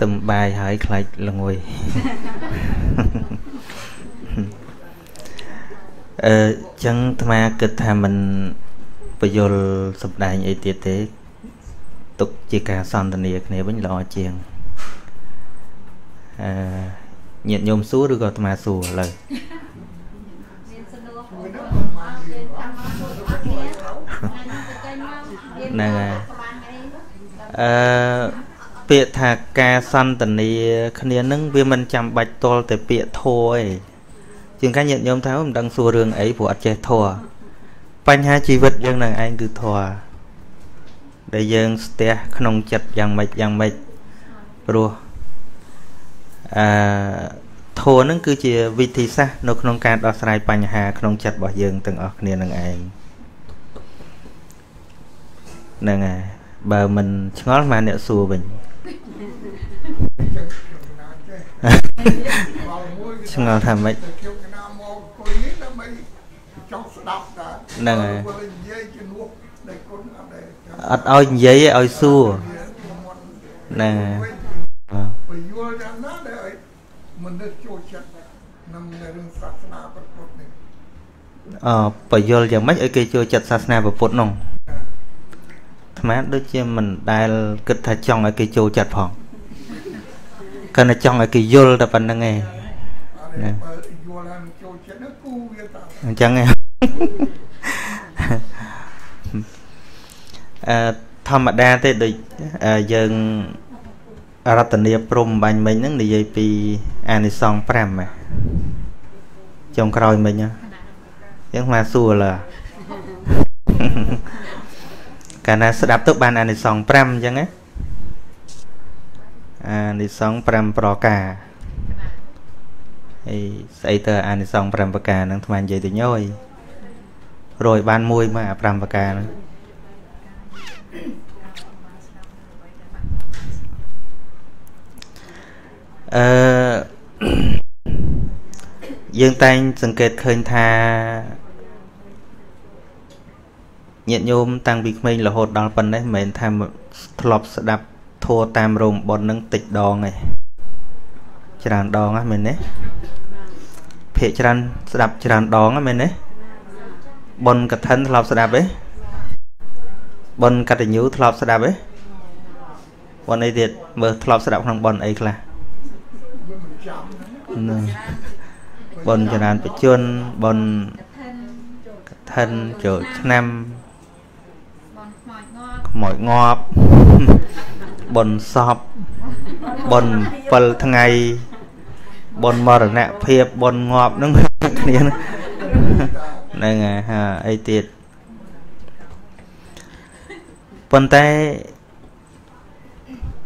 ទំបាយហើយខ្លាចល្ងួយអឺចឹងអាត្មាគិតថាមិនបយលសំដែងអីទៀតទេ ទុកជាការសន្ទនាគ្នាវិញល្អជាងអឺញាតិញោមសួរឬក៏អាត្មាសួរឥឡូវហ្នឹងហើយអឺ ពាក្យថាការសន្ទនាគ្នានឹងវាមិនចាំបាច់តល់តែពាក្យធัวឯងជាងកាញាតិញោមថាមិនដឹងសួររឿងអីព្រោះអត់ចេះធัวបញ្ហាជីវិតយើងនឹងឯងគឺធัวដែលយើងស្ទះក្នុងចិត្តយ៉ាងម៉េចយ៉ាងម៉េចព្រោះអឺធัวនឹងគឺជាវិធីសាស្ត្រនៅក្នុងការដោះស្រាយបញ្ហាក្នុងចិត្តរបស់យើងទាំងអស់គ្នានឹងឯងហ្នឹងហើយ បើមិនឆ្ងល់មកអ្នកសួរវិញឆ្ងល់ថាម៉េចហ្នឹងហើយអត់ឲ្យនិយាយឲ្យសួរហ្នឹងហើយយល់យ៉ាងណាដែលឲ្យមនុស្សចូលចិត្តនឹងរឿងសាសនាពុទ្ធនេះអឺបយល់យ៉ាងម៉េចឲ្យគេចូលចិត្តសាសនាពុទ្ធនោះអា ត្មាដូចជាមិនដែលគិតថាចង់ឲ្យគេចូលចិត្តផងគិតថាចង់ឲ្យគេយល់តែប៉ុណ្្នឹងឯងណាយល់ហើយចូលចិត្តនោះគូវាតាអញ្ចឹងឯងអឺធម្មតាទេដូចយើងរតនាព្រំបាញ់មិញហ្នឹងនិយាយពីអានិសង្ស5ហ៎ចុងក្រោយមិញហ្នឹងមកសួរឡើ កាលណាស្ដាប់ទៅបានអានិសង្ស5អញ្ចឹងណាអានិសង្ស5ប្រការអីស្អីទៅអានិសង្ស5ប្រការហ្នឹងថ្មនិយាយទៅញយរយបានមួយមកអា5ប្រការហ្នឹងអឺយើងតែងសង្កេតឃើញថា ញាតិញោមតាំងពីក្មេងរហូតដល់ប៉ុណ្ណេះមិនមែនថាធ្លាប់ស្ដាប់ធัวតាមរោងប៉ុននឹងតិចដងទេច្រើនដងហ្នឹងមែនទេភាកច្រើនស្ដាប់ច្រើនដងហ្នឹងមែនទេប៉ុនកឋិនធ្លាប់ស្ដាប់ទេប៉ុនកតញ្ញូធ្លាប់ស្ដាប់ទេប៉ុនអីទៀតមើលធ្លាប់ស្ដាប់ក្នុងប៉ុនអីខ្លះណាប៉ុនចរានបជនប៉ុនកឋិនចូលឆ្នាំ ខ្មោចងាប់បុណ្យសពបុណ្យ7ថ្ងៃបុណ្យមរណភាពបុណ្យងាប់ហ្នឹងគ្នាហ្នឹងហើយហាអីទៀតប៉ុន្តែ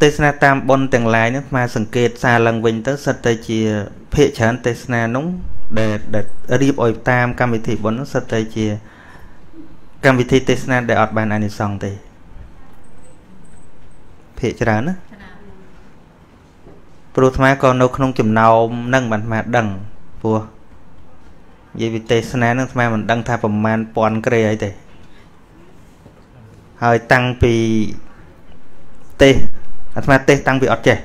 ទេសនាតាមបុណ្យទាំងឡាយហ្នឹងមកសង្កេតសារឡើងវិញទៅសិតតែជាភាកច្រើនទេសនានោះដែលរៀបឲ្យតាមកម្មវិធីបុណ្យនោះសិតតែជាកម្មវិធីទេសនាដែលអត់បានអានិសង្សទេ ភាកច្រើនណាព្រោះអាត្មាក៏នៅក្នុងចំណោមនឹងបានអាត្មាដឹងព្រោះនិយាយវិទេសនានឹងអាត្មាមិនដឹងថាប្រមាណពាន់ក្រេអីទេហើយតាំងពីទេសអាត្មាទេសតាំងពីអត់ចេះ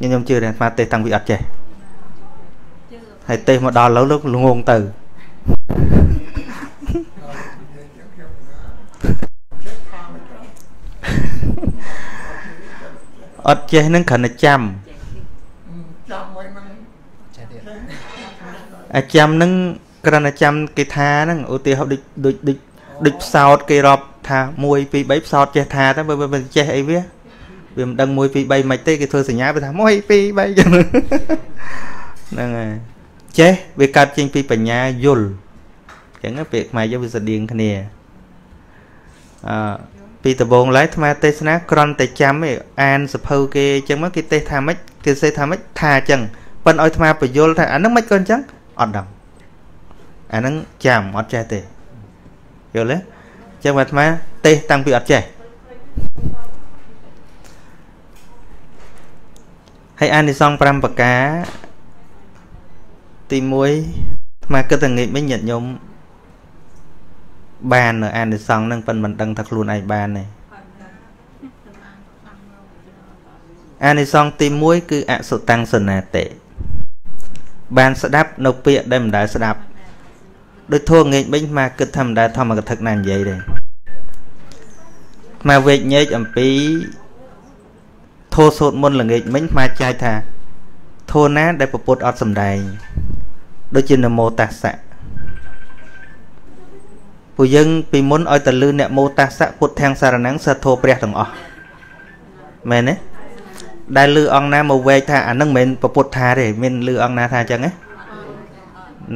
ខ្ញុំជឿថាអាត្មាទេសតាំងពីអត់ចេះហើយទេសមកដល់លើលោកងងទៅ អត់ចេះនឹងគ្រាន់តែចាំចាំហើយនឹងអាចាំនឹងគ្រាន់តែចាំគេថាហ្នឹងឧទាហរណ៍ដូចដូចដូចដូចផ្សោតគេរាប់ថា1 2 3ផ្សោតចេះថាទៅបើមិនចេះអីវាវាមិនដឹង1 2 3មិនទេគេធ្វើសញ្ញាវាថា1 2 3ចឹងហ្នឹងហើយចេះវាកើតចេញពីបញ្ញាយល់ចឹងពាក្យខ្មែរយើងវាស្តៀងគ្នាអឺ ពីដំបងឡើយអាត្មាទេសនាក្រន់តែចាំឯអានសភៅគេអញ្ចឹងមកគេទេសថាម៉េចគេសេថាម៉េចថាអញ្ចឹងប៉ិនឲ្យអាត្មាបញ្យល់ថាអានឹងមិនក៏អញ្ចឹងអត់ដឹងអានឹងចាំអត់ចេះទេយល់ទេអញ្ចឹងអាត្មាទេសតាំងពីអត់ចេះហើយអានិសង្ស5ប្រការទី1អាត្មាគិតតែងាកវិញញាតិញោម បាននៅអានិសង្សហ្នឹងប៉ិនមិនដឹងថាខ្លួនឯងបានទេអានិសង្សទី1គឺអសុតាំងសនាតិបានស្ដាប់នៅពាក្យដែលមិនដែលស្ដាប់ដូចធួងេកបិញមកគិតថាមិនដែលធម្មកថាណានិយាយទេមកវេកញែកអំពីធោសូត្រមុនល្ងាចមិញមកចែកថាធោណាដែលពពុទ្ធអត់សំដែងដូចជានមោតាសៈ ពួកយើងពីមុនឲ្យតលឺអ្នកមោតាសៈពុទ្ធាំងសារណੰសធោព្រះទាំងអស់មែនទេដែលលឺអង្គណាមកវែកថាអានឹងមិនមែនពពុទ្ធថាទេមានលឺអង្គណាថាអញ្ចឹងហ្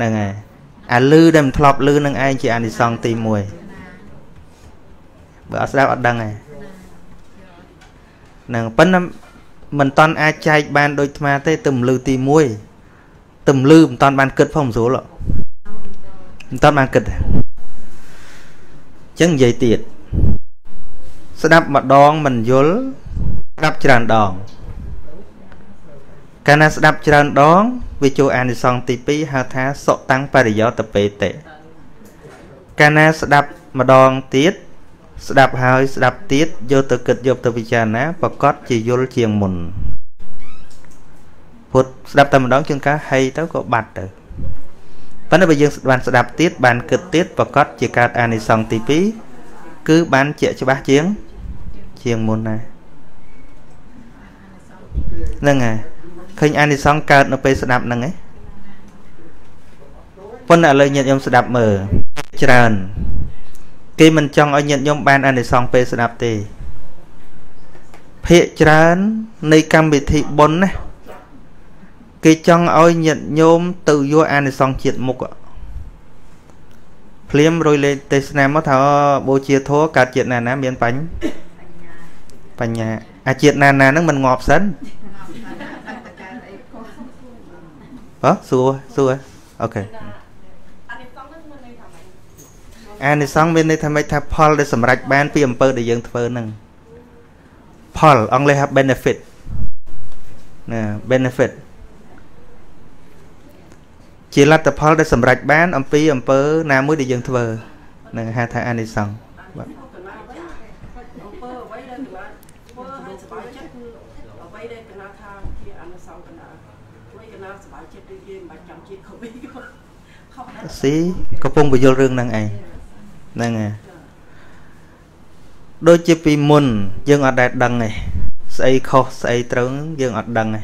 នឹងហើយអាលឺដែលមិនធ្លាប់លឺនឹងឯងជាអានិសង្សទី1បើអត់ស្ដាប់អត់ដឹងទេហ្នឹងប៉ុន្តែមិនតន់អាចចែកបាន ដូចអាត្មាទេទៅលឺទី1ទៅលឺមិនតន់បានគិតផងមិនស្រួលមិនតន់បានគិតទេ ចឹងនិយាយទៀតស្ដាប់ម្ដងមិនយល់ស្ដាប់ច្រើនដងកាលណាស្ដាប់ច្រើនដងវាចូលអានិសង្សទី2ហៅថាសុតាំងបរិយោតបេតិកាលណាស្ដាប់ម្ដងទៀតស្ដាប់ហើយស្ដាប់ទៀតយកទៅគិតយកទៅពិចារណាប្រកាសជាយល់ជាងមុនពុទ្ធស្ដាប់តែម្ដងជាងការហីទៅក៏បាត់ទៅ ប៉ុន្តែបើយើងបានស្ដាប់ទៀតបានគិតទៀតប្រកាសជាកើតអានិសង្សទី2គឺបានជាក់ច្បាស់ជាង ជាងមុនដែរហ្នឹងហើយឃើញអានិសង្សកើតនៅពេលស្ដាប់ហ្នឹងឯងប៉ុន្តែឥឡូវញាតិញោមស្ដាប់មើលច្រើនគេមិនចង់ឲ្យញាតិញោមបានអានិសង្សពេលស្ដាប់ទេភាកច្រើននៃកម្មវិធីបុណ្យណា គេចង់ឲ្យញាតិញោមទៅយកអានិសង្សជាតិមុខភ្លាមរុយលេទេសនាមកថាបូជាធម៌កើតជាតិណាណាមានបញ្ញបញ្ញាអាជាតិណាណាហ្នឹងមិនងាប់សិនហ៎សួរសួរអូខេអានិសង្ឃមានន័យថាម៉េចថាផលដែលសម្រេចបាន ពីអំពើដែលយើងធ្វើហ្នឹងផលអង់គ្លេសថា benefit ណា benefit ជាលទ្ធផលដែលសម្រេចបាន អំពីអំពើណាមួយដែលយើងធ្វើនឹងហៅថាអានិសង្ឃបាទស៊ីកំពុងបញ្យល់រឿងហ្នឹងឯងហ្នឹងហើយដូចជាពីមុន យើងអត់ដែលដឹងទេស្អីខុសស្អីត្រូវយើងអត់ដឹងទេ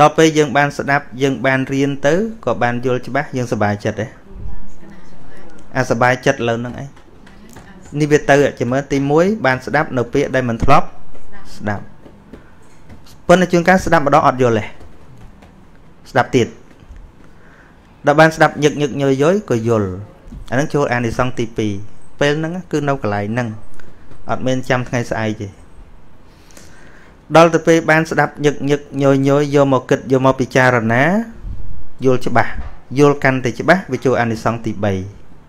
ដល់ពេលយើងបានស្ដាប់យើងបានរៀនទៅក៏បានយល់ច្បាស់យើងសប្បាយចិត្តទេអាសប្បាយចិត្តលើនឹងអីនេះវាទៅជាមើលទី1បានស្ដាប់នៅពាក្យដែលមិនធ្លាប់ស្ដាប់ប៉ុន្តែជួនកាលស្ដាប់ម្ដងអត់យល់ទេស្ដាប់ទៀតដល់បានស្ដាប់ញឹកញឹកញយយក៏យល់អានឹងចូលអានិសង្សទី2ពេលហ្នឹងគឺនៅកន្លែងហ្នឹងអត់មានចាំថ្ងៃស្អែកទេ ដល់ទៅពេលបានស្ដាប់ញឹកញឹកញយញយយកមកគិតយកមកពិចារណាយល់ច្បាស់យល់កាន់តែច្បាស់វាចូលអានិសង្សទី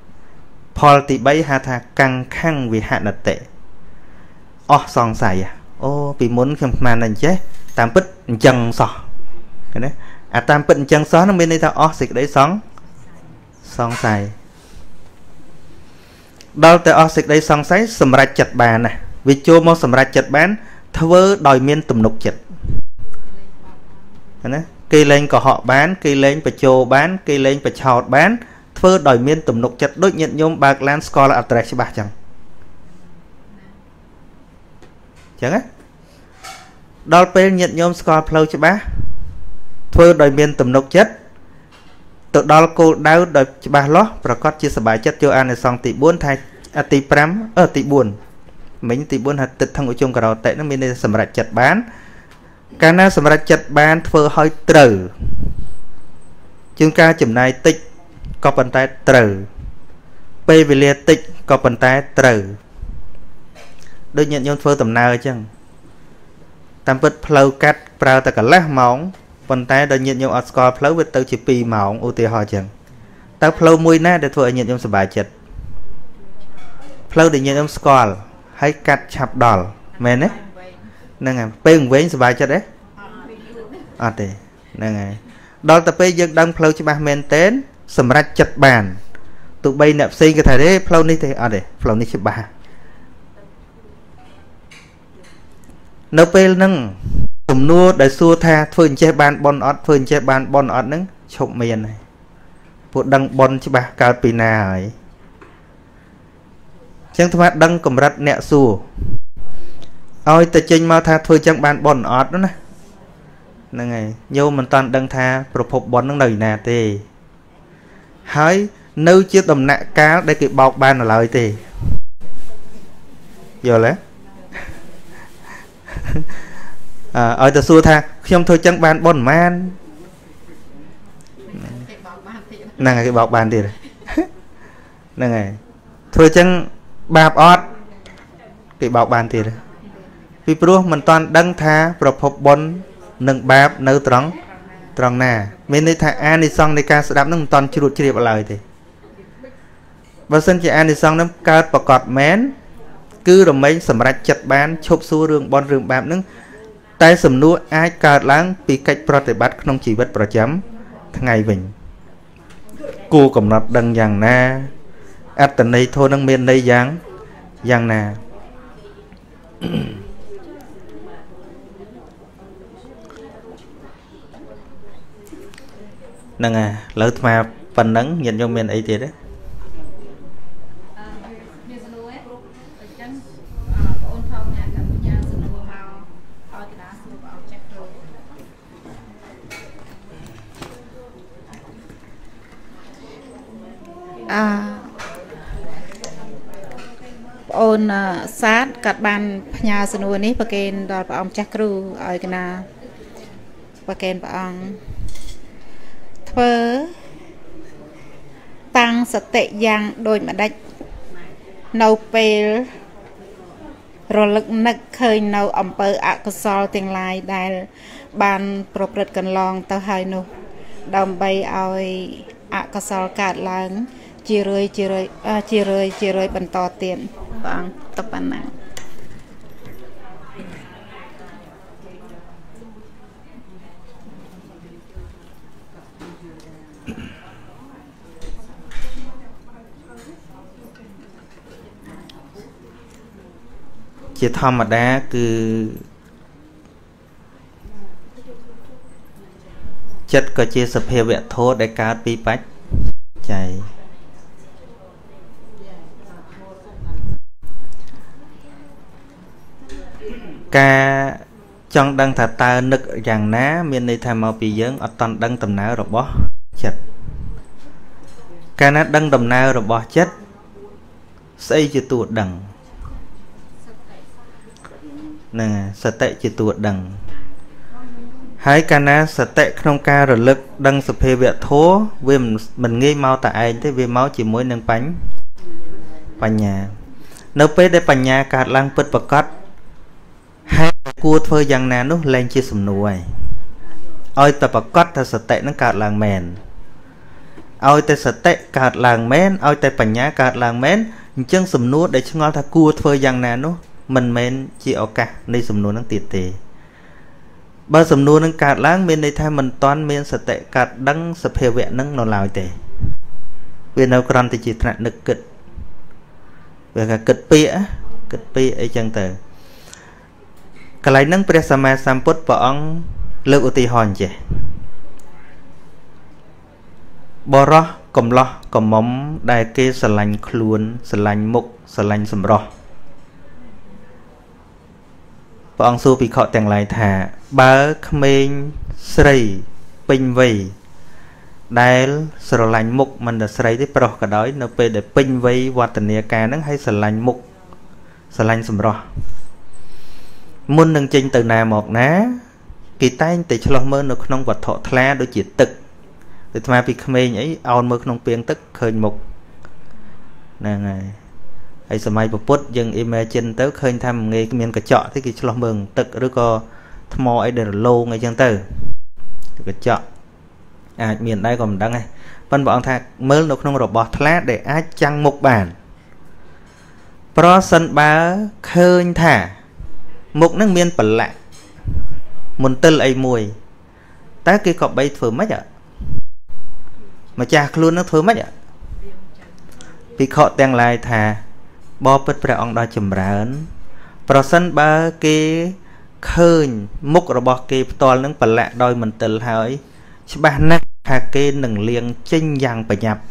3ផលទី3ហៅថាកੰខੰវិហនតិអស់សង្ស័យអូពីមុនខ្ញុំស្មានតែអញ្ចេះតាមពិតអញ្ចឹងសោះឃើញទេអាតាមពិតអញ្ចឹងសោះនឹងមានន័យថាអស់សេចក្តីសង្សង្ស័យដល់តែអស់សេចក្តីសង្ស័យសម្រេចចិត្តបានណាវាចូលមកសម្រេចចិត្តបាន ធ្វើដោយមានទំនុកចិត្តណាគេលេងកុហកបាន គេលេងបញ្ចោបាន គេលេងបញ្ឆោតបាន ធ្វើដោយមានទំនុកចិត្តដូចញាតិញោមបើកឡានស្គាល់អត្រេសច្បាស់ចឹងចឹងណាដល់ពេលញាតិញោមស្គាល់ផ្លូវច្បាស់ធ្វើដោយមានទំនុកចិត្តទៅដល់គោលដៅដោយច្បាស់លាស់ប្រកាសជាសบายចិត្តចូលអានិសង្សទី4ថាទី5អឺទី4 មិញទី4ហៅទឹកថងឧជុំការ៉ោតេនឹងមានន័យសម្រាប់ចិត្តបាន កាលណាសម្រាប់ចិត្តបានធ្វើឲ្យត្រូវជាងការចំណាយតិចក៏ប៉ុន្តែត្រូវពេលវេលាតិចក៏ប៉ុន្តែត្រូវដូចញាតិញោមធ្វើដំណើរអញ្ចឹងតាមពិតផ្លូវកាត់ប្រើតែកន្លះម៉ោងប៉ុន្តែដល់ញាតិញោមអត់ស្គាល់ផ្លូវវាទៅជា2ម៉ោងឧទាហរណ៍អញ្ចឹងតើផ្លូវមួយណាដែលធ្វើឲ្យញាតិញោមសប្បាយចិត្តផ្លូវដែលញាតិញោមស្គាល់ ហើយកាត់ឆាប់ដល់មែនទេហ្នឹងហើយពេលវែងសប្បាយចិត្តទេអត់ទេហ្នឹងហើយដល់ទៅពេលយើងដឹងផ្លូវច្បាស់មែនតែនសម្រាប់ចិត្តបានទោះបីអ្នកផ្សេងគេថាទេផ្លូវនេះទេអត់ទេផ្លូវនេះច្បាស់នៅពេលហ្នឹងសំណួរដែលសួរថាធ្វើអញ្ចេះបានប៉ុនអត់ធ្វើអញ្ចេះបានប៉ុនអត់ហ្នឹងឈប់មានហើយពួកដឹងប៉ុនច្បាស់កើតពីណាហើយ ចឹងថ្មដឹងកម្រិតអ្នកសួរឲ្យតែចេញមកថាធ្វើចឹងបានប៉ុនអត់ណាហ្នឹងហើយញោមមិនតាន់ដឹងថាប្រភពប៉ុនហ្នឹងនៅឯណាទេហើយនៅជាដំណាក់កាលដែលគេបោកបាននៅឡើយទេយល់ទេអឺឲ្យទៅសួរថាខ្ញុំធ្វើចឹងបានប៉ុន្មានហ្នឹងហើយគេបោកបានទៀតហ្នឹងហើយធ្វើចឹង បាបអត់គេបោកបានទៀតពីព្រោះមិនតាន់ដឹងថាប្រភពបុណ្យនិងបាបនៅត្រង់ត្រង់ណា មានន័យថាអានិសង្សនៃការស្ដាប់នឹងមិនតាន់ជ្រួតជ្រាបឡើយទេបើសិនជាអានិសង្សនឹងកើតប្រកបមែនគឺរមែងសម្រេចចិត្តបានឈប់សួររឿងបនរឿងបាបនឹងតែសំណួរអាចកើតឡើង ពីកិច្ចប្រតិបត្តិក្នុងជីវិតប្រចាំថ្ងៃវិញគួរកំណត់ដឹងយ៉ាងណា អត្តន័យធម៌នឹងមានន័យយ៉ាងយ៉ាងណាហ្នឹងហើយឥឡូវអាត្មាប៉ុណ្ណឹងញាតិញោមមានអីទៀតទេអឺប្អូនសាទគាត់បានផ្ញើសំណួរនេះប្រកេនដល់ព្រះអង្គចាស់គ្រូឲ្យកណាប្រកេនព្រះអង្គធ្វើតាំងសតិយ៉ាងដូចម្ដេចនៅពេលរលឹកនឹកឃើញនៅអំពើអកុសលទាំងឡាយដែល បាន ប្រព្រឹត្តកន្លងទៅហើយនោះ ដើម្បីឲ្យអកុសលកើតឡើង ជារឿយជារឿយជារឿយជារឿយបន្តទៀត ព្រះអង្គតប៉ុណ្ណាជាធម្មតាគឺចិត្តក៏ជាសភាវៈធម៌ដែលកើតពីបច្ច័យ ការចង់ដឹងថាតើនឹកយ៉ាងណា មានន័យថាមកពីយើងអត់តន់ដឹងដំណើររបស់ចិត្តកាលណាដឹងដំណើររបស់ចិត្តស្អីជាតួដឹងហ្នឹងសតិជាតួដឹងហើយកាលណាសតិក្នុងការរលឹកដឹងសភាវៈធម៌វាមិនងាយមកតែឯងទេវាមកជាមួយនឹងបញ្ញបញ្ញា នៅពេលដែលបញ្ញាកើតឡើងពិតប្រកបហើយ គួរធ្វើយ៉ាងណានោះលែងជាសំណួរហើយឲ្យតែប្រកាសថាសតិនឹងកើតឡើងមែនឲ្យតែសតិកើតឡើងមែនឲ្យតែបញ្ញាកើតឡើងមែនអញ្ចឹងសំណួរដែលឆ្ងល់ថាគួរធ្វើយ៉ាងណានោះមិនមែនជាឱកាសនៃសំណួរនឹងទៀតទេបើសំណួរនឹងកើតឡើងមានន័យថាមិនតាន់មានសតិកាត់ដឹងសភាវៈនឹងនៅឡើយទេវានៅក្រំតែជាថ្នាក់នឹកគិតវាថាគិតពាក្យគិតពាក្យអីចឹងទៅ កន្លែងហ្នឹងព្រះសម្មាសម្ពុទ្ធព្រះអង្គលើកឧទាហរណ៍ចេះបរោះកំឡោះកំមុំដែលគេស្រឡាញ់ខ្លួនស្រឡាញ់មុខស្រឡាញ់សម្រស់ព្រះអង្គសួរភិក្ខុទាំងឡាយថា បើក្មេងស្រីពេញវ័យដែលស្រឡាញ់មុខមិនតែស្រីទេប្រុសក៏ដោយ នៅពេលដែលពេញវ័យវឌ្ឍនាការហ្នឹងឲ្យស្រឡាញ់មុខស្រឡាញ់សម្រស់ មុននឹងចេញទៅណាមកណាគេតែងតែឆ្លោះមើលនៅក្នុងវត្ថុថ្លាដូចជាទឹកទៅថ្មពីក្មេងអីអោនមើលក្នុងពាងទឹកឃើញមុខហ្នឹងហើយហើយសម័យពុទ្ធយើង imagine ទៅឃើញថាមងាយមានកញ្ចក់ទេគេឆ្លោះមើលទឹកឬក៏ថ្មអីដែលរលោងអីចឹងទៅកញ្ចក់អាចមានដែរក៏មិនដឹងដែរប៉ុន្តែព្រះអង្គថាមើលនៅក្នុងរបស់ថ្លាដែលអាចចាំងមុខបាន ប្រសិនបើឃើញថា មុខនឹងមានប្រឡាក់មន្ទិលអីមួយតើគេក៏បីធ្វើម៉េចអម្ចាស់ខ្លួននឹងធ្វើម៉េចភិក្ខុទាំងឡាយថាបបិទ្ធព្រះអង្គដ៏ចម្រើន ប្រសិនបើគេឃើញមុខរបស់គេផ្ទាល់នឹងប្រឡាក់ដោយមន្ទិលហើយ ច្បាស់ណាស់ថាគេនឹងលៀងចេញយ៉ាងប្រញាប់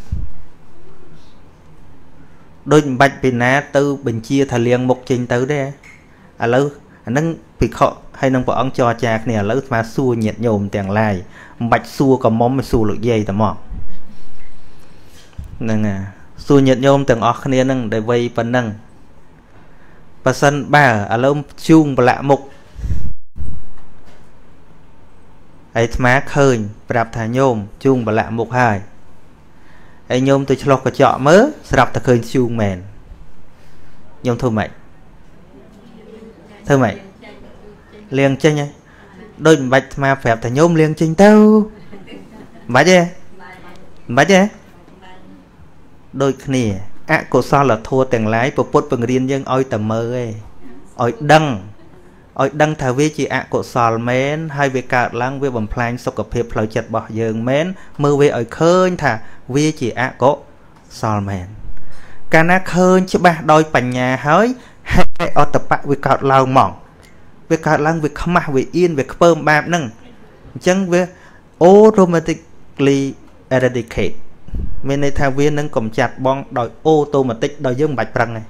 ដូចមិនបាច់ពីណាទៅបញ្ជាថាលៀងមុខចេញទៅទេឥឡូវ អានឹងភិក្ខុហើយនឹងព្រះអង្គចរចាគ្នាឥឡូវស្មាសួរញាតញោមទាំងឡាយមិនបាច់សួរកមុំសួរលោកយាយតែមកហ្នឹងហើយសួរញាតញោមទាំងអស់គ្នានឹងដែលវ័យប៉ុណ្ណឹងប៉ះសិនបើឥឡូវជូងប្រឡាក់មុខហើយអាត្មាឃើញប្រាប់ថាញោមជូងប្រឡាក់មុខហើយហើយញោមទៅឆ្លោះកញ្ចក់មើលស្រាប់តែឃើញជូងមែនញោមធ្វើម៉េច ធ្វើម៉េចលៀងចេញហើយដូចមិនបាច់អាត្មាប្រាប់ថាញោមលៀងចេញទៅមិនបាច់ទេមិនបាច់ទេដូចគ្នាអកុសលធម៌ទាំងឡាយពុទ្ធបង្រៀនយើងឲ្យតែមើលឯងឲ្យដឹងឲ្យដឹងថាវាជាអកុសលមែនហើយវាកើតឡើងវាបំផ្លាញសុខភាពផ្លូវចិត្តរបស់យើងមែនមើលវាឲ្យឃើញថាវាជាអកុសលមែនកាលណាឃើញច្បាស់ដោយបញ្ញាហើយ ហេតុអតបៈវាកើតឡើងមកវាកើតឡើងវាខ្មាស់វាអៀនវាខ្ពើមបាបហ្នឹងអញ្ចឹងវា automatically eradicate មានន័យថាវានឹងកំចាត់បងដោយអូតូម៉ាទិកដោយយើងមិនបាច់ប្រឹងទេ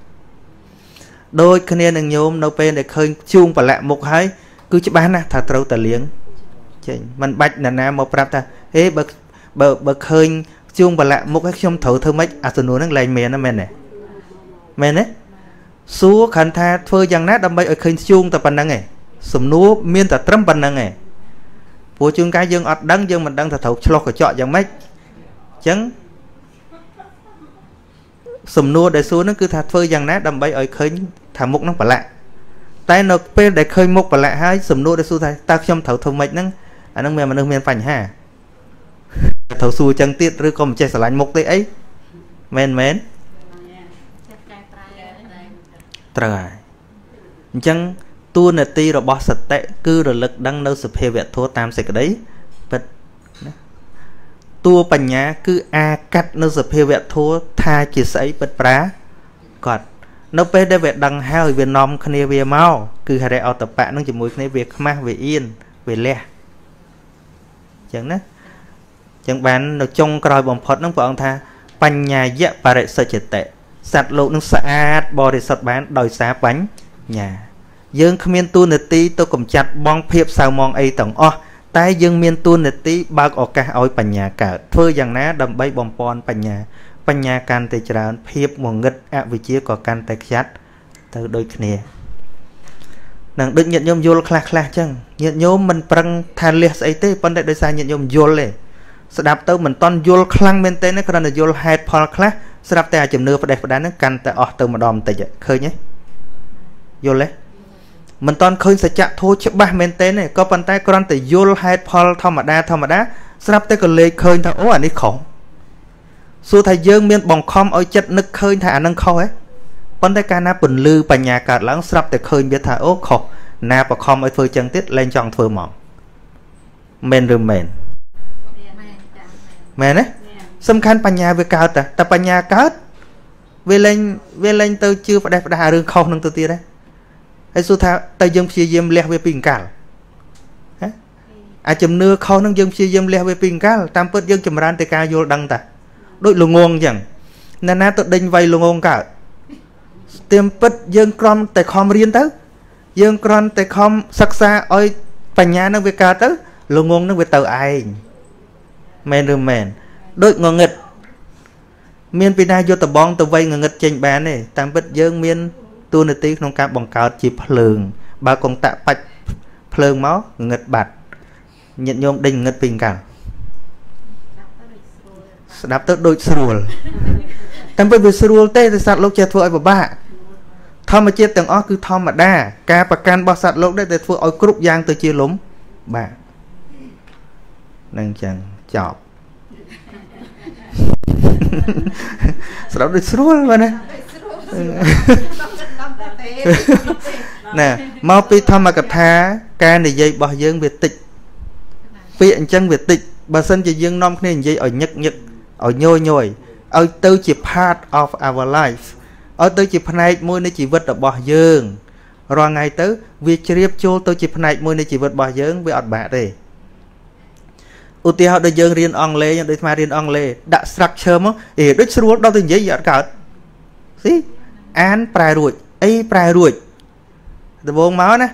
ដូចគ្នានឹងញោមនៅពេលដែលឃើញជួងប្រឡាក់មុខហើយគឺច្បាស់ណាស់ថាត្រូវតលៀងចេញมันបាច់ណាណាមកប្រាប់ថាហេបើបើបើឃើញជួងប្រឡាក់មុខហើយខ្ញុំត្រូវធ្វើម៉េចអាសនួរហ្នឹងលែងមានណាមែនទេមែនទេ សួរគ្រាន់ថាធ្វើយ៉ាងណាដើម្បីឲ្យឃើញជួងតែប៉ុណ្្នឹងឯងសំណួរមានតែត្រឹមប៉ុណ្្នឹងឯងព្រោះជួនកាលយើងអត់ដឹងយើងមិនដឹងថាត្រូវឆ្លោះកញ្ចក់យ៉ាងម៉េចអញ្ចឹងសំណួរដែលសួរហ្នឹងគឺថាធ្វើយ៉ាងណាដើម្បីឲ្យឃើញថាមុខហ្នឹងប្រឡាក់តែនៅពេលដែលឃើញមុខប្រឡាក់ហើយសំណួរដែលសួរថាតើខ្ញុំត្រូវធ្វើម៉េចហ្នឹងអាហ្នឹងមានមនុស្សមានបញ្ហាត្រូវសួរចឹងទៀតឬក៏មិនចេះស្រឡាញ់មុខទេអីមែនមែន ត្រូវហើយអញ្ចឹងតួនាទីរបស់សតិគឺរលឹកដឹងនៅសភាវៈធម៌តាមសេចក្តីពិតណាតួបញ្ញាគឺអាកាត់នៅសភាវៈធម៌ថាជាស្អីពិតប្រាកដនៅពេលដែលវាដឹងហើយវានាំគ្នាវាមកគឺហរិអតបៈនឹងជាមួយគ្នាវាខ្មាស់វាអៀនវាលះអញ្ចឹងណាអញ្ចឹងបាននៅចុងក្រោយបំផុតនឹងព្រះអង្គថា បញ្ញាយៈបរិសុចិត្តិ សត្វលោកនឹងស្អាតបរិសុទ្ធបានដោយសារបញ្ញាយើងគ្មានទូនាទីទៅកំចាត់បងភាពសៅមងអីទាំងអស់តែយើងមានទូនាទីបើកឱកាសឲ្យបញ្ញាកើតធ្វើយ៉ាងណាដើម្បីបំពន់បញ្ញា បញ្ញាកាន់តែច្រើន ភាពងងឹតអវិជ្ជាក៏កាន់តែខ្ចាត់ទៅដូចគ្នានឹងដូចញាតិញោមយល់ខ្លះខ្លះចឹងញាតិញោមមិនប្រឹងថាលះស្អីទេប៉ុន្តែដោយសារញាតិញោមយល់ទេស្ដាប់ទៅមិនតន់យល់ខ្លាំងមែនទេគ្រាន់តែយល់ហេតុផលខ្លះ ស្រាប់តែអាជំនឿផ្ដេសផ្ដានហ្នឹងកាន់តែអស់ទៅម្ដងបន្តិចឃើញទេយល់ទេមិនតន់ឃើញសច្ចៈធម៌ច្បាស់មែនទេក៏ប៉ុន្តែគ្រាន់តែយល់ហេតុផលធម្មតាធម្មតាស្រាប់តែក៏លេចឃើញថាអូអានេះខុសសួរថាយើងមានបង្ខំឲ្យចិត្តនឹកឃើញថាអានឹងខុសហ៎ប៉ុន្តែកាលណាពន្លឺបញ្ញាកើតឡើងស្រាប់តែឃើញវាថាអូខុសណាបង្ខំឲ្យធ្វើចឹងទៀតលែងចង់ធ្វើមកមែនឬមែនមែនទេ សំខាន់បញ្ញាវាកើតតែតែបញ្ញាកើតវាលែងវាលែងទៅជឿផ្ដេសផ្ដាសរឿងខុសនឹងទៅទៀតទេហើយសួរថាតើយើងព្យាយាមលះវាពីអង្កលហ៎អាជំនឿខុសនឹងយើងព្យាយាមលះវាពីអង្កលតាមពិតយើងចម្រើនទៅការយល់ដឹងតាដូចល្ងងអញ្ចឹងណាណាទៅដេញវាយល្ងងកើតទៀមពិតយើងក្រំតែខំរៀនទៅ យើងក្រំតែខំសិក្សាឲ្យបញ្ញានឹងវាកើតទៅល្ងងនឹងវាទៅឯងមែនឬមែន ដូចងងឹតមានពីណាយកតបងទៅវៃងងឹតចេញបានទេតាមពិតយើងមានតួនាទីក្នុងការបង្កើតជាភ្លើង បើកងតាក់បាច់ភ្លើងមកងឹតបាត់ញាតិញោមដេញងឹតពីកាលស្ដាប់ទៅដូចស្រួលតែពេលវាស្រួលទេតែសត្វលោកចេះធ្វើឲ្យពិបាកធម្មជាតិទាំងអស់គឺធម្មតា ការប្រកាន់របស់សត្វលោកដែរតែធ្វើឲ្យគ្រប់យ៉ាងទៅជាលំបាទនឹងចឹងចប់ ស្ដាប់ដូចស្រួលបាទណាណាមកពីធម្មកថា ការនិយាយរបស់យើងវាតិចពាក្យអញ្ចឹងវាតិចបើសិនជាយើងនាំគ្នានិយាយឲ្យញឹកញឹកឲ្យញយញយឲ្យទៅជា part of our life ឲ្យទៅជាផ្នែកមួយនៃជីវិតរបស់យើងរាល់ថ្ងៃទៅ វាជ្រាបចូលទៅជាផ្នែកមួយនៃជីវិតរបស់យើងវាអត់បាក់ទេ ឧទាហរណ៍ដូចយើងរៀនអង់គ្លេសដូចស្មារៀនអង់គ្លេសដាក់ structure មកអេដូចស្រួលដល់ទៅនិយាយអត់កើតស៊ីអានប្រែរួចអីប្រែរួចដំបូងមកណា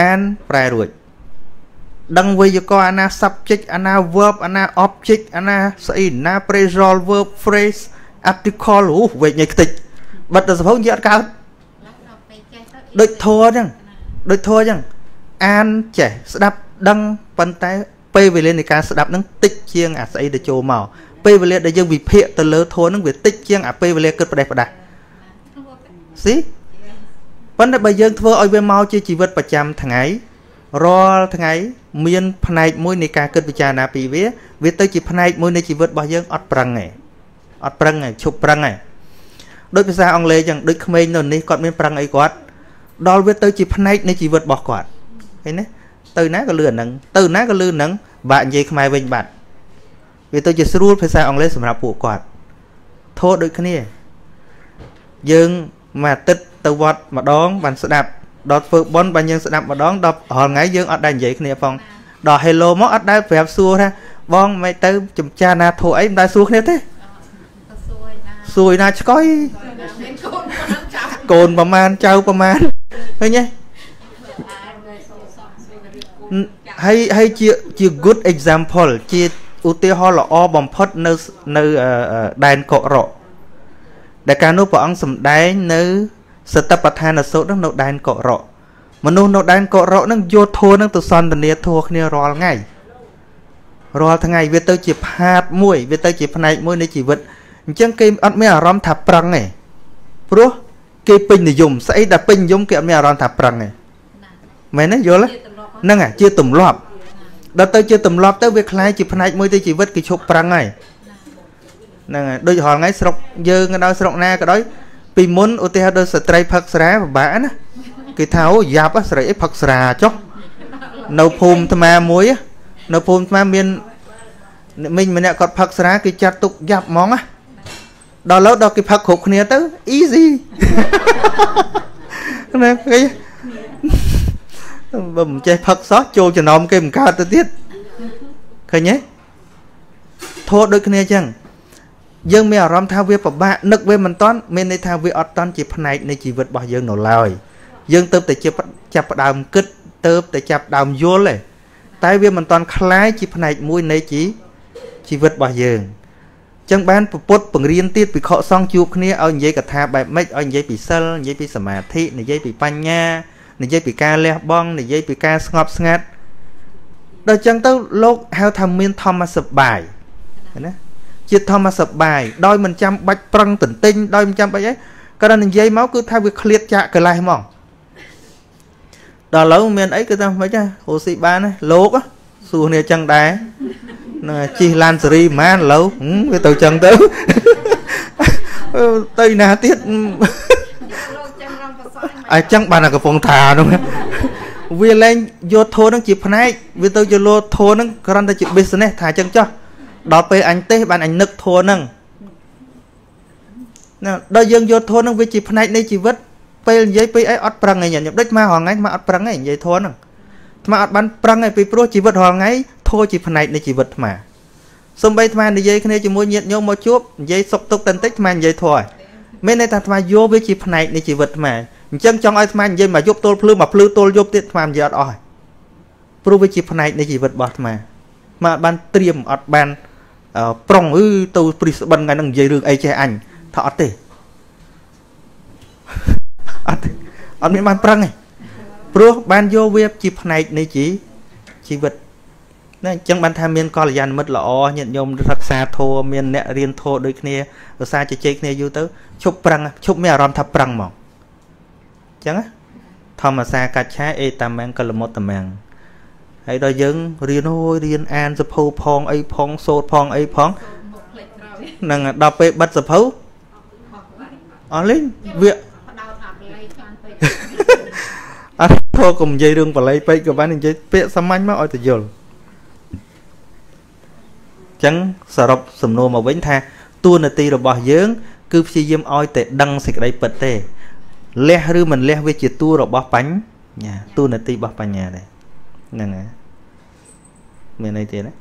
អានប្រែរួចដឹងវេយ្យាករណ៍អាណា subject អាណា verb អាណា object អាណាស្អីណា phrasal verb phrase article អូវេញញ៉ៃខ្ទេចបិទទៅសភៅនិយាយអត់កើតដូចធัวអញ្ចឹងដូចធัวអញ្ចឹងអានចេះស្ដាប់ដឹងប៉ុន្តែ ពេលវេលានៃការស្ដាប់នឹងតិចជាងអាស្អីដែលចូលមកពេលវេលាដែលយើងវិភាគទៅលើធัวនឹងវាតិចជាងអាពេលវេលាគិតផ្ដេសផ្ដាស់ស៊ីប៉ុន្តែបើយើងធ្វើឲ្យវាមកជាជីវិតប្រចាំថ្ងៃរាល់ថ្ងៃមានផ្នែកមួយនៃការគិតពិចារណាពីវាវាទៅជាផ្នែកមួយនៃជីវិតរបស់យើងអត់ប្រឹងទេអត់ប្រឹងទេឈប់ប្រឹងទេដូចភាសាអង់គ្លេសចឹងដូចក្មេងនៅនេះគាត់មានប្រឹងអីគាត់ដល់វាទៅជាផ្នែកនៃជីវិតរបស់គាត់ឃើញទេ ទៅណាក៏លឺអាហ្នឹងទៅណាក៏លឺហ្នឹងបាក់និយាយខ្មែរវិញបាត់វាទៅជាស្រួលភាសាអង់គ្លេសសម្រាប់ពួកគាត់ធោះដូចគ្នា យើងមួយអាទិត្យទៅវត្តម្ដងបានស្ដាប់ដល់ធ្វើប៉ុនបើយើងស្ដាប់ម្ដងដល់រាល់ថ្ងៃយើងអត់ដែលនិយាយគ្នាផងដល់ hello មកអត់ដែលប្រាប់សួរថាបងមិនទៅចំចាណាធូអីមិនដែលសួរគ្នាទេសួរណាឆ្កុយកូនប្រមាណចៅប្រមាណឃើញទេ ហើយហើយជាជា good example ជាឧទាហរណ៍ល្អបំផុតនៅនៅដែនកុរៈដែលកាលនោះព្រះអង្គសម្ដែងនៅសតបដ្ឋានសូត្រនឹងនៅដែនកុរៈមនុស្សនៅដែនកុរៈនឹងយកធัวនឹងទៅសន្ទនាធัวគ្នារាល់ថ្ងៃរាល់ថ្ងៃវាទៅជាផាតមួយវាទៅជាផ្នែកមួយនៃជីវិតអញ្ចឹងគេអត់មានអារម្មណ៍ថាប្រឹងទេព្រោះគេពេញនិយមស្អីដែលពេញនិយមគេអត់មានអារម្មណ៍ថាប្រឹងទេមែនទេយល់ ហ្នឹងជាទម្លាប់ដល់ទៅជាទម្លាប់ទៅវាคล้ายជាផ្នែកមួយទៅជីវិតគេឈប់ប្រឹងហើយហ្នឹងហើយដូចរាល់ថ្ងៃស្រុកយើងក៏ដោយស្រុកណាក៏ដោយពីមុនឧទាហរណ៍ដូចស្ត្រីផឹកស្រាពិបាកណាគេថាអូយ៉ាប់ស្រីអីផឹកស្រាចុះនៅភូមិអាត្មាមួយនៅភូមិអាត្មាមានមិញម្នាក់គាត់ផឹកស្រាគេចាត់ទុកយ៉ាប់ហ្មងណាដល់ឡូវដល់គេផឹកគ្រប់គ្នាទៅ easy ណាគេ បើមិនចេះផឹកសោះចូលចំណោមគេមិនកើតទៅទៀតឃើញទេធោះដូចគ្នាអញ្ចឹងយើងមានអារម្មណ៍ថាវាពិបាកនឹកវាមិនតាន់មានន័យថាវាអត់តាន់ជាផ្នែកនៃជីវិតរបស់យើងនៅឡើយយើងទៅតែជាចាប់ផ្ដើមគិតទៅតែចាប់ដើមយល់ទេតែវាមិនតាន់คล้ายជាផ្នែកមួយនៃជីជីវិតរបស់យើងចឹងបានពុទ្ធបង្រៀនទៀតពិខុសង្ឃជួបគ្នាឲ្យនិយាយកថាបែបម៉េចឲ្យនិយាយពីសិលនិយាយពីសមាធិនិយាយពីបញ្ញា និយាយពីការលះបង់និយាយពីការស្ងប់ស្ងាត់ដល់ចឹងទៅលោកហៅថាមានធម្មសបាយណាជាធម្មសបាយដោយមិនចាំបាច់ប្រឹងទន្ទិញដោយមិនចាំបាច់អីគ្រាន់តែនិយាយមកគឺថាវាឃ្លាតចាក់កលេសហ្មងដល់ឥឡូវមានអីគឺថាមិនហ៎ហូស៊ីបានណាលោកសួរគ្នាចឹងដែរនឹងជិះឡានសេរីប៉ុន្មានឥឡូវវាទៅចឹងទៅទៅណាទៀត អញ្ចឹងបានកំពុងថានោះវាលែងយកធោនឹងជាផ្នែកវាទៅយកលោធោនឹងគ្រាន់តែជា business ថាអញ្ចឹងចុះដល់ពេលអញទេសបានអញនឹកធោនឹងណាដល់យើងយកធោនឹងវាជាផ្នែកនៃជីវិតពេលនិយាយពីអីអត់ប្រឹងឯងខ្ញុំដូចមករងថ្ងៃមកអត់ប្រឹងឯងនិយាយធោនឹងថ្មអត់បានប្រឹងឯងពីព្រោះជីវិតរាល់ថ្ងៃធោជាផ្នែកនៃជីវិតថ្មសំបីថ្មនិយាយគ្នាជាមួយញាតិញោមមកជួបនិយាយសុកទុកតន្តិចថ្មនិយាយធោហើយមានន័យថាថ្មយកវាជាផ្នែកនៃជីវិតថ្ម អញ្ចឹងចង់ឲ្យថ្មនិយាយមកយប់ទល់ភ្លឺមកភ្លឺទល់យប់ទៀតថ្មនិយាយអត់អស់ហើយព្រោះវាជាផ្នែកនៃជីវិតរបស់ថ្មថ្មបានត្រៀមអត់បានប្រុងអឺទៅព្រីស្បិនថ្ងៃហ្នឹងនិយាយរឿងអីចេះអញថាអត់ទេអត់អត់មានបានប្រឹងទេព្រោះបានយកវាជាផ្នែកនៃជីជីវិតណាអញ្ចឹងបានថាមានកល្យានមិត្តល្អញាតិញោមរក្សាធម៌មានអ្នករៀនធម៌ដូចគ្នាឧស្សាហ៍ជជែកគ្នាយូរទៅឈប់ប្រឹងឈប់មានអារម្មណ៍ថាប្រឹងហ្មងអញ្ចឹងធម្មសាកច្ឆាអេតាមាំងកលមុតតាមាំងហើយដល់យើងរៀនអូយរៀនអានសភៅផងអីផងសូត្រផងអីផងនឹងដល់ពេលបិទសភៅអស់លេងវាអត់ធោះកុំនិយាយរឿងបល័យពេកក៏បាននិយាយពាក្យសាមញ្ញមកឲ្យទៅយល់ចឹងសរុបសំណួរមកវិញថាតួនាទីរបស់យើង គឺព្យាយាមឲ្យតែដឹងសេចក្តីពិតទេ លះឬមិនលះវាជាតួរបស់បញ្ញាតួនាទីរបស់បញ្ញាដែរហ្នឹងហើយមានន័យទៀតណា